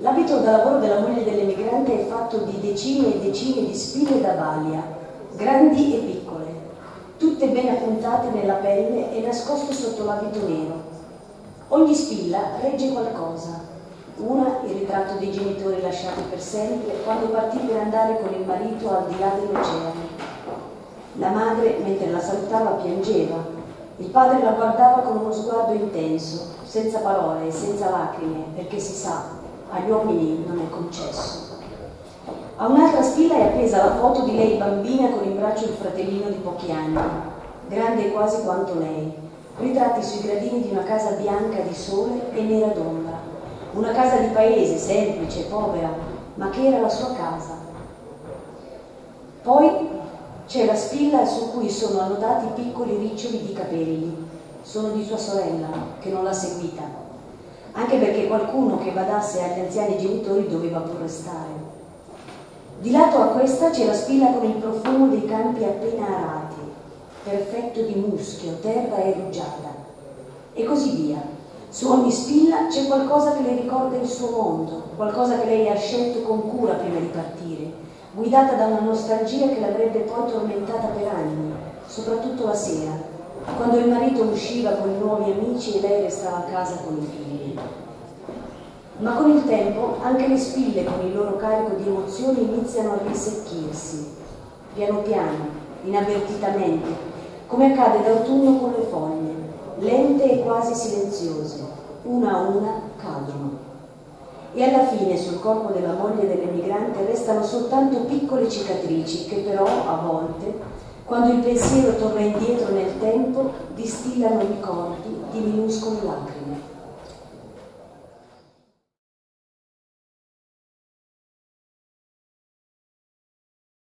L'abito da lavoro della moglie dell'emigrante è fatto di decine e decine di spille da baglia, grandi e piccole, tutte ben appuntate nella pelle e nascoste sotto l'abito nero. Ogni spilla regge qualcosa. Una il ritratto dei genitori lasciati per sempre quando partì per andare con il marito al di là dell'oceano. La madre, mentre la salutava, piangeva. Il padre la guardava con uno sguardo intenso, senza parole e senza lacrime, perché si sa, agli uomini non è concesso. A un'altra spilla è appesa la foto di lei bambina con in braccio il fratellino di pochi anni, grande quasi quanto lei, ritratti sui gradini di una casa bianca di sole e nera d'ombra, una casa di paese semplice, povera, ma che era la sua casa. Poi c'è la spilla su cui sono annodati piccoli riccioli di capelli, sono di sua sorella, che non l'ha seguita, anche perché qualcuno che badasse agli anziani genitori doveva pur restare. Di lato a questa c'è la spilla con il profumo dei campi appena arati, perfetto di muschio, terra e rugiada. E così via. Su ogni spilla c'è qualcosa che le ricorda il suo mondo, qualcosa che lei ha scelto con cura prima di partire, guidata da una nostalgia che l'avrebbe poi tormentata per anni, soprattutto la sera, quando il marito usciva con i nuovi amici e lei restava a casa con i figli. Ma con il tempo anche le spille con il loro carico di emozioni iniziano a risecchirsi, piano piano, inavvertitamente, come accade d'autunno con le foglie, lente e quasi silenziose, una a una cadono. E alla fine sul corpo della moglie dell'emigrante restano soltanto piccole cicatrici che però a volte, quando il pensiero torna indietro nel tempo, distillano ricordi di minuscole lacrime.